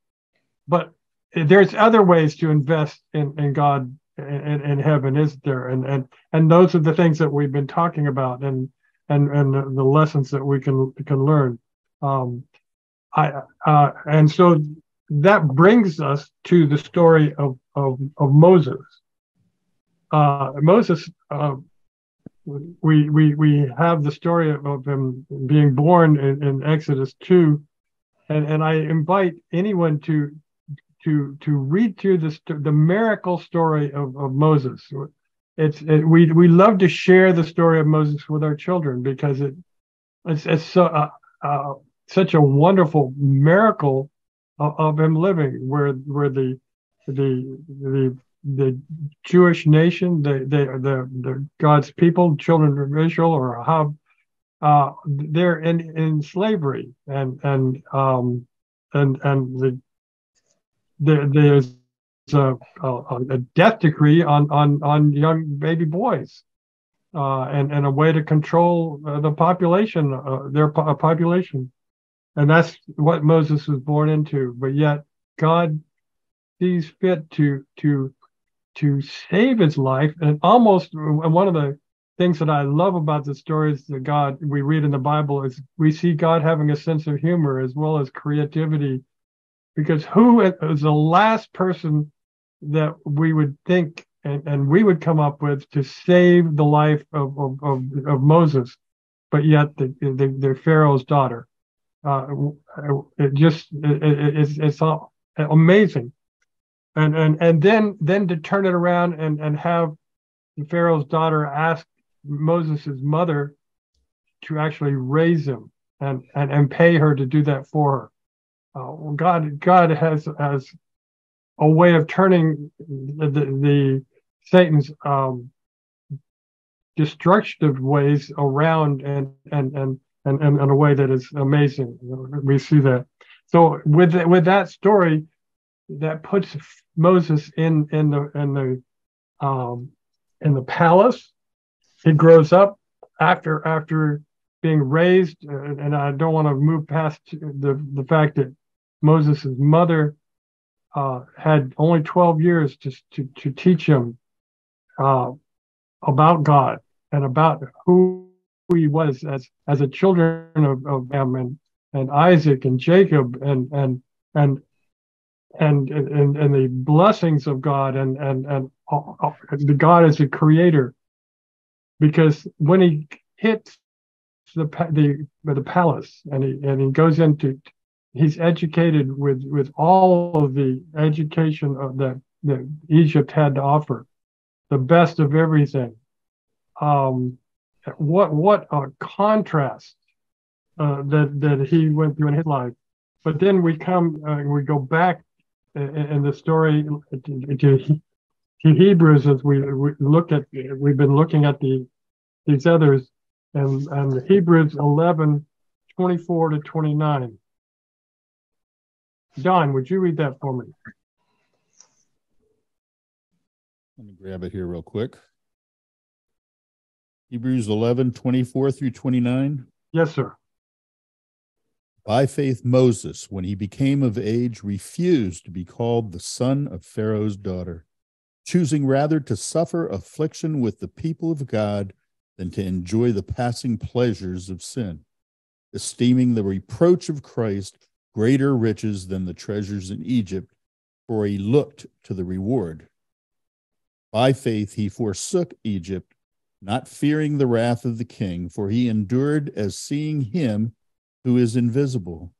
but there's other ways to invest in in God in, heaven, is there? And and and those are the things that we've been talking about, and and and the, the lessons that we can can learn. Um, I uh, and so that brings us to the story of of, of Moses. Uh, Moses, uh, we we we have the story of, him being born in, in Exodus two, and and I invite anyone to to to read through the the miracle story of, of Moses. It's it, we we love to share the story of Moses with our children because it it's, it's so uh, uh, such a wonderful miracle of, of, him living where where the the the the Jewish nation the the the, the God's people children of Israel or how uh, they're in in slavery and and um and and the there, there's a, a, a, death decree on, on, on young baby boys, uh, and, and a way to control uh, the population, uh, their po- population. And that's what Moses was born into. But yet God sees fit to, to, to save his life. And almost one of the things that I love about the stories that God we read in the Bible is we see God having a sense of humor as well as creativity. Because who is the last person that we would think and, and we would come up with to save the life of, of, of, of Moses, but yet the, the, the Pharaoh's daughter? Uh, it just it, it, it's, it's amazing and and and then then to turn it around and and have Pharaoh's daughter ask Moses' mother to actually raise him and and and pay her to do that for her. Uh, God God has has a way of turning the, the, the Satan's um, destructive ways around and and and and and in a way that is amazing. We see that. So with with that story, that puts Moses in in the in the um, in the palace. He grows up after after being raised, and, and I don't want to move past the the fact that Moses' mother uh, had only 12 years to to, to teach him uh, about God and about who he was as as a children of, of him and, and Isaac and Jacob and and and and and and the blessings of God and and and uh, the God as a creator, because when he hits the the the palace and he and he goes into he's educated with with all of the education of that that Egypt had to offer, the best of everything. Um, what what a contrast uh, that that he went through in his life. But then we come uh, we go back in the story to, to Hebrews as we, we look at we've been looking at the these others and and Hebrews 11 24 to 29 Don would you read that for me? Let me grab it here real quick. Hebrews 11 24 through 29 yes sir by faith, Moses, when he became of age, refused to be called the son of Pharaoh's daughter, choosing rather to suffer affliction with the people of God than to enjoy the passing pleasures of sin, esteeming the reproach of Christ greater riches than the treasures in Egypt, for he looked to the reward. By faith, he forsook Egypt, not fearing the wrath of the king, for he endured as seeing him who is invisible.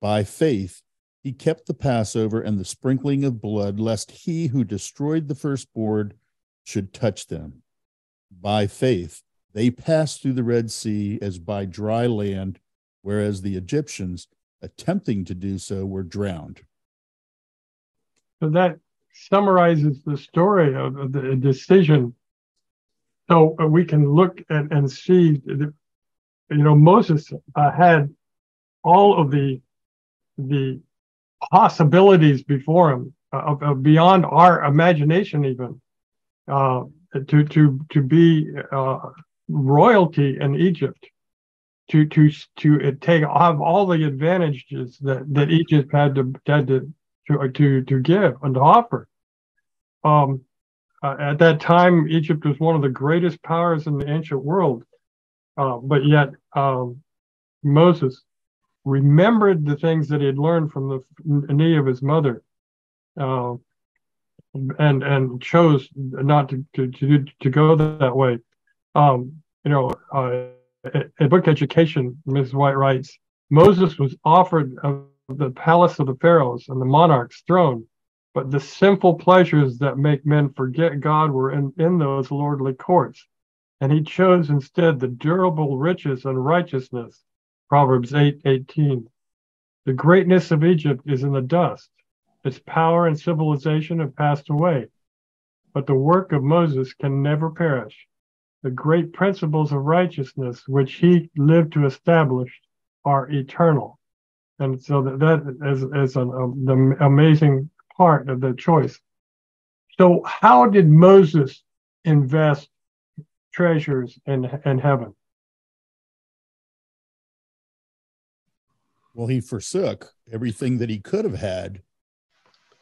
By faith, he kept the Passover and the sprinkling of blood, lest he who destroyed the firstborn should touch them. By faith, they passed through the Red Sea as by dry land, whereas the Egyptians, attempting to do so, were drowned. So that summarizes the story of the decision. So we can look and see you know, Moses uh, had all of the the possibilities before him uh, uh, beyond our imagination, even uh, to to to be uh, royalty in Egypt, to to to take have all the advantages that that Egypt had to had to to to, to give and to offer. Um, uh, at that time, Egypt was one of the greatest powers in the ancient world uh, but yet, um, Moses remembered the things that he had learned from the knee of his mother, uh, and and chose not to to to, to go that way. Um, you know, uh, in book education, Mrs. White writes, Moses was offered of the palace of the pharaohs and the monarch's throne, but the sinful pleasures that make men forget God were in, in those lordly courts and he chose instead the durable riches and righteousness. Proverbs 8 18. The greatness of Egypt is in the dust. Its power and civilization have passed away. But the work of Moses can never perish. The great principles of righteousness which he lived to establish are eternal. And so that, that is, is an, um, amazing part of the choice. So, how did Moses invest treasures in, in heaven. Well, he forsook everything that he could have had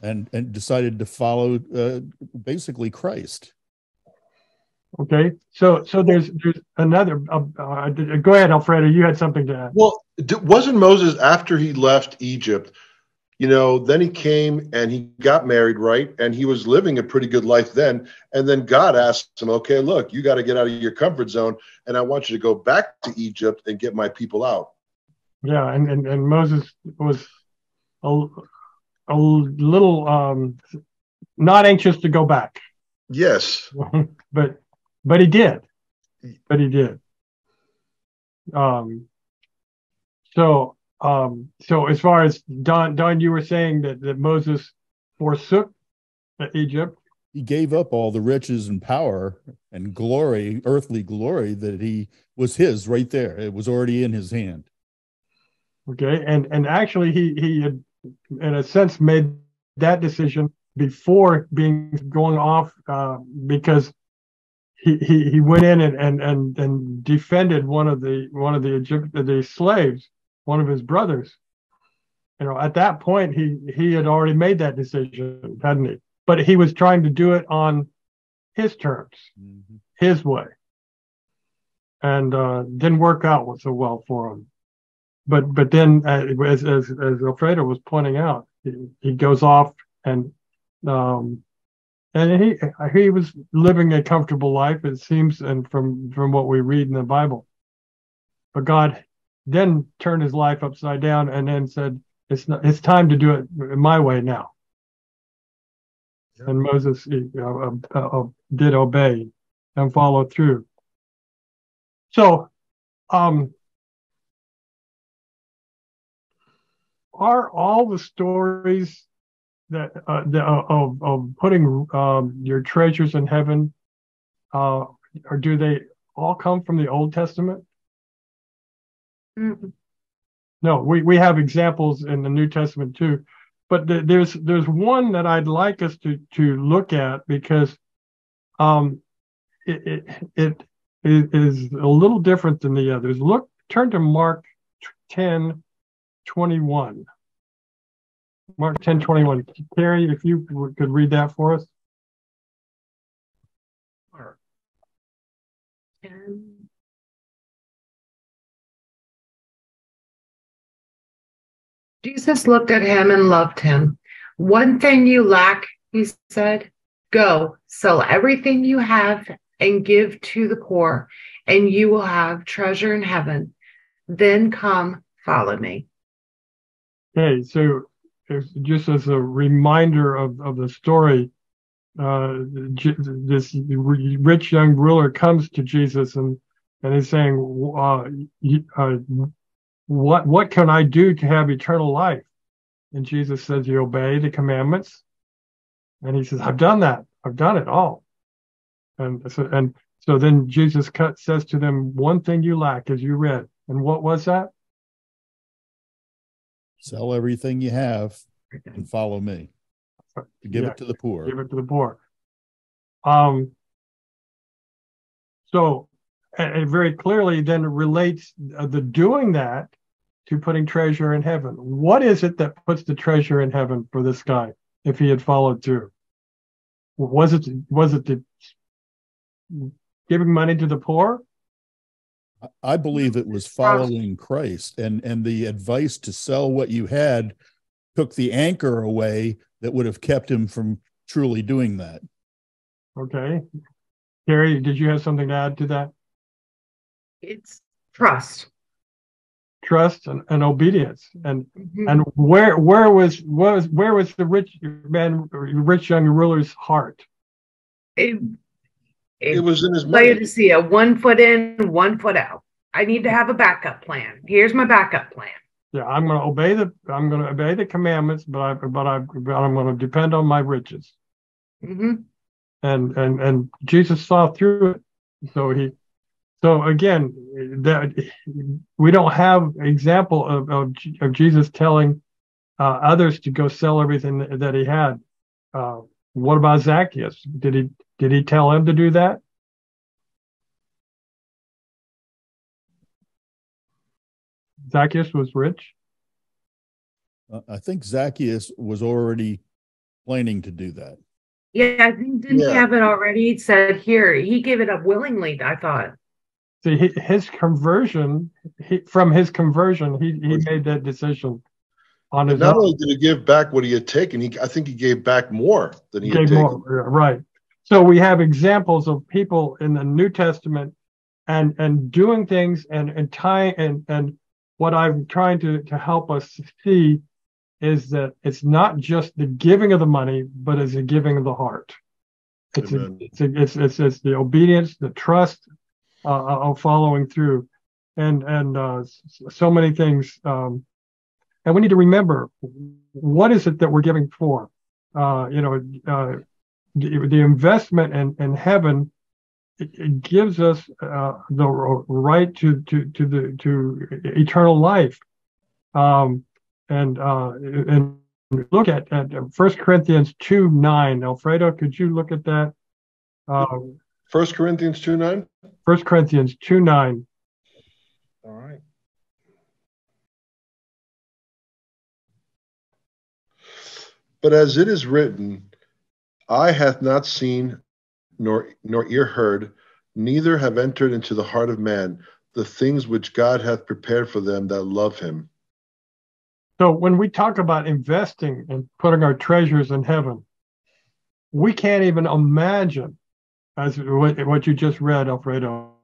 and and decided to follow uh, basically Christ. Okay, so so there's there's another. Uh, uh, go ahead, Alfredo. You had something to add. Well, wasn't Moses after he left Egypt? You know, then he came and he got married, right? And he was living a pretty good life then. And then God asked him, "Okay, look, you got to get out of your comfort zone, and I want you to go back to Egypt and get my people out." Yeah, and and, and Moses was a, a little um, not anxious to go back. Yes, [laughs] but but he did. But he did. Um. So um. So as far as Don, Don, you were saying that that Moses forsook Egypt. He gave up all the riches and power and glory, earthly glory that he was his right there. It was already in his hand. Okay, and and actually he he had in a sense made that decision before being going off uh, because he, he he went in and, and and and defended one of the one of the Egypt the slaves, one of his brothers. You know, at that point he he had already made that decision, hadn't he? But he was trying to do it on his terms, mm-hmm. his way, and uh, didn't work out so well for him but but then uh, as as as Alfredo was pointing out, he, he goes off and um and he he was living a comfortable life it seems and from from what we read in the Bible. But God then turned his life upside down and then said it's not, it's time to do it my way now. And Moses uh, uh, uh, did obey and follow through. So um are all the stories that uh, the, uh, of of putting um, your treasures in heaven, uh, or do they all come from the Old Testament? Mm-hmm. No, we, we have examples in the New Testament too, but th- there's there's one that I'd like us to to look at because um, it, it it is a little different than the others. Look, turn to Mark 10, 21. Mark 10, 21. Terry, if you could read that for us. Jesus looked at him and loved him. One thing you lack, he said, go sell everything you have and give to the poor, and you will have treasure in heaven. Then come follow me. Okay, so just as a reminder of, of the story, uh, this rich young ruler comes to Jesus and and he's saying, uh, uh, "What what can I do to have eternal life?" And Jesus says, "You obey the commandments." And he says, "I've done that. I've done it all." And so and so then Jesus cut, says to them, "One thing you lack, as you read, and what was that?" Sell everything you have and follow me. Give yeah, it to the poor. Give it to the poor. Um, so it very clearly then relates uh, the doing that to putting treasure in heaven. What is it that puts the treasure in heaven for this guy if he had followed through? Was it was it the giving money to the poor? I believe it was following Christ and and the advice to sell what you had took the anchor away that would have kept him from truly doing that. Okay. Gary, did you have something to add to that? It's trust. Trust and, and obedience. And mm-hmm. and where where was was where was the rich man rich young ruler's heart? It it, was in his Laodicea, one foot in, one foot out. I need to have a backup plan. Here's my backup plan. Yeah, I'm going to obey the I'm going to obey the commandments, but I but I but I'm going to depend on my riches. Mm-hmm. And and and Jesus saw through it. So he so again, that we don't have example of of, of Jesus telling uh, others to go sell everything that he had. Uh, what about Zacchaeus? Did he did he tell him to do that? Zacchaeus was rich. Uh, I think Zacchaeus was already planning to do that. Yeah, I think didn't he have it already? He said here he gave it up willingly. I thought. See, his conversion, he, from his conversion, he, he made that decision on his Not own. only did he give back what he had taken, he I think he gave back more than he had gave taken. more, right. So we have examples of people in the New Testament and and doing things and and tying and and what I'm trying to to help us see is that it's not just the giving of the money, but it's the giving of the heart. It's a, it's, a, it's it's it's the obedience, the trust of following through, and and uh, so many things. Um, and we need to remember what is it that we're giving for. Uh, you know, uh, the, the investment in, in heaven it gives us uh, the right to to to the to eternal life um and uh and look at at first corinthians 2 9 alfredo could you look at that uh First Corinthians 2 9. first corinthians 2 9 All right. But as it is written, eye hath not seen, nor nor ear heard, neither have entered into the heart of man the things which God hath prepared for them that love him. so when we talk about investing and putting our treasures in heaven we can't even imagine as what, what you just read alfredo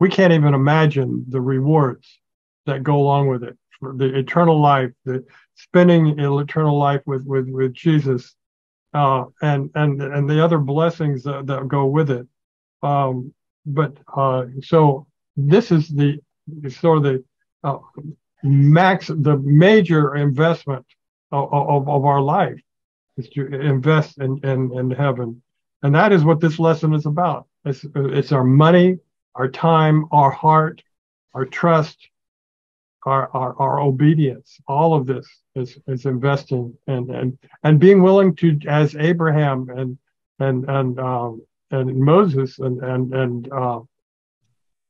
we can't even imagine the rewards that go along with it. For the eternal life the spending eternal life with with with jesus uh and and and the other blessings that, that go with it. Um but uh so this is the sort of the uh, max the major investment of, of, of our life is to invest in, in in heaven and that is what this lesson is about. It's it's our money our time our heart our trust our our, our obedience. All of this is is investing and and and being willing to as abraham and and and um and moses and and and uh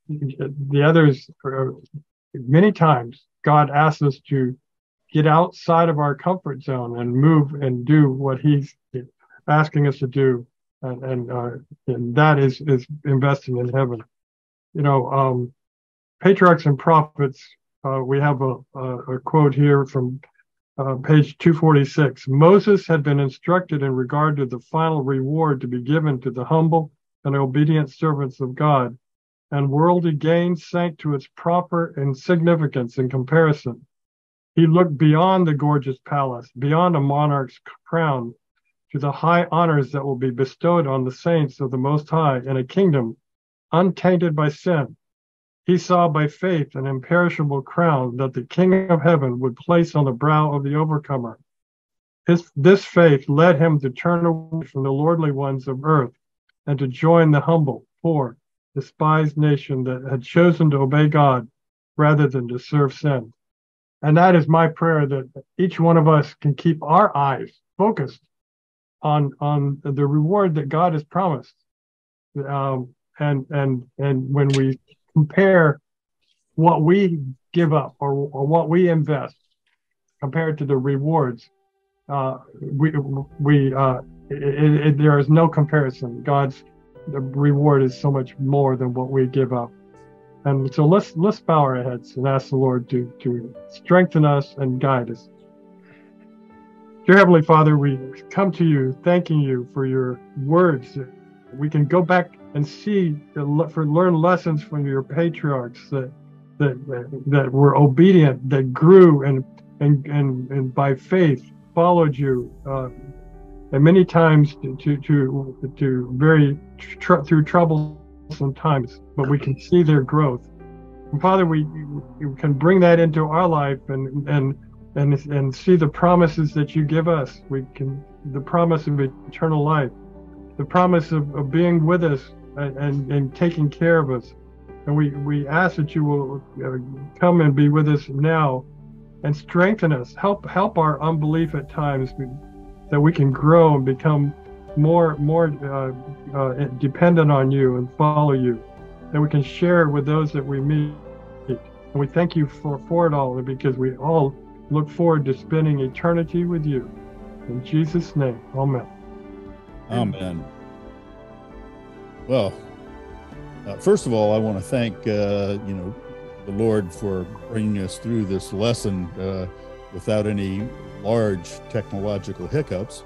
the others uh, many times god asks us to get outside of our comfort zone and move and do what he's asking us to do and and, uh, and that is is investing in heaven. You know um patriarchs and prophets uh, we have a, a, a quote here from uh, page 246 moses had been instructed in regard to the final reward to be given to the humble and obedient servants of god and worldly gain sank to its proper insignificance in comparison. He looked beyond the gorgeous palace beyond a monarch's crown to the high honors that will be bestowed on the saints of the most high in a kingdom untainted by sin he saw by faith an imperishable crown that the King of heaven would place on the brow of the overcomer. His, this faith led him to turn away from the lordly ones of earth and to join the humble, poor, despised nation that had chosen to obey God rather than to serve sin. And that is my prayer that each one of us can keep our eyes focused on, on the reward that God has promised. Um, and, and, and when we compare what we give up or, or what we invest compared to the rewards, uh, we we uh, it, it, there is no comparison. God's reward is so much more than what we give up, and so let's let's bow our heads and ask the Lord to to strengthen us and guide us. Dear Heavenly Father, we come to you thanking you for your words. We can go back and see for learn lessons from your patriarchs that that that were obedient, that grew and and and, and by faith followed you, uh, and many times to to to, very tr- through troublesome times, but we can see their growth. And Father, we, we can bring that into our life and and and and see the promises that you give us. We can the promise of eternal life, the promise of, of being with us and, and, and taking care of us. And we, we ask that you will uh, come and be with us now and strengthen us. Help help our unbelief at times that we can grow and become more more uh, uh, dependent on you and follow you. That we can share with those that we meet. And we thank you for, for it all because we all look forward to spending eternity with you. In Jesus' name, amen. Amen. Well, uh, first of all, I want to thank uh, you know the Lord for bringing us through this lesson uh, without any large technological hiccups.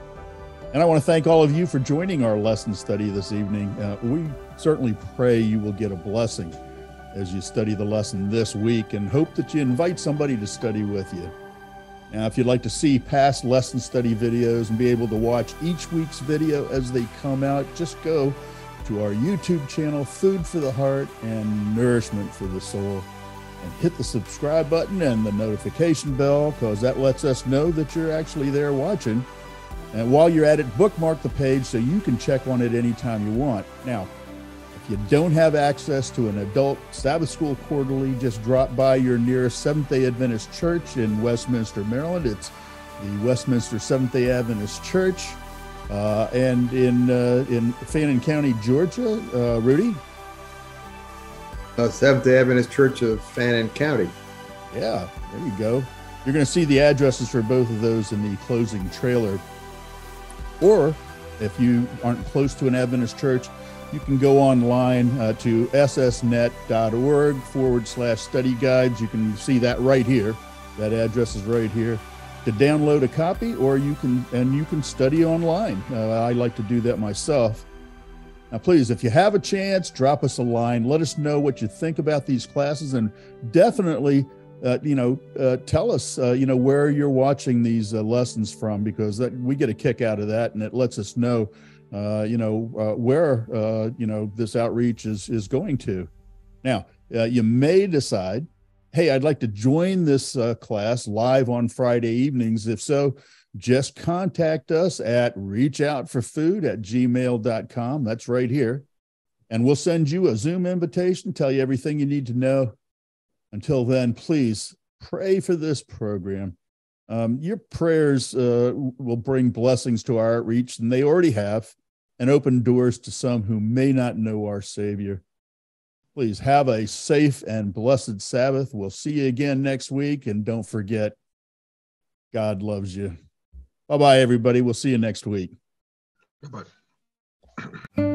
[laughs] and I want to thank all of you for joining our lesson study this evening. Uh, we certainly pray you will get a blessing as you study the lesson this week and hope that you invite somebody to study with you. Now, if you'd like to see past lesson study videos and be able to watch each week's video as they come out, just go to our YouTube channel, Food for the Heart and Nourishment for the Soul, and hit the subscribe button and the notification bell because that lets us know that you're actually there watching. And while you're at it, bookmark the page so you can check on it anytime you want. Now, you don't have access to an adult Sabbath School quarterly, just drop by your nearest Seventh day Adventist church in Westminster, Maryland. It's the Westminster Seventh day Adventist Church. Uh, and in uh, in Fannin County, Georgia, uh, Rudy. Uh, Seventh Day Adventist Church of Fannin County. Yeah, there you go. You're going to see the addresses for both of those in the closing trailer. Or if you aren't close to an Adventist church, you can go online uh, to ssnet.org forward slash study guides. You can see that right here. That address is right here to download a copy or you can and you can study online uh, i like to do that myself now please if you have a chance drop us a line let us know what you think about these classes and definitely uh, you know uh, tell us uh, you know where you're watching these uh, lessons from because that, we get a kick out of that and it lets us know uh, you know where you know this outreach is is going to now you may decide hey, I'd like to join this uh, class live on Friday evenings. If so, just contact us at reachoutforfood at gmail.com. That's right here. And we'll send you a Zoom invitation, tell you everything you need to know. Until then, please pray for this program. Um, your prayers uh, will bring blessings to our outreach, and they already have, and open doors to some who may not know our Savior. Please have a safe and blessed Sabbath. We'll see you again next week. And don't forget, God loves you. Bye bye, everybody. We'll see you next week. Bye.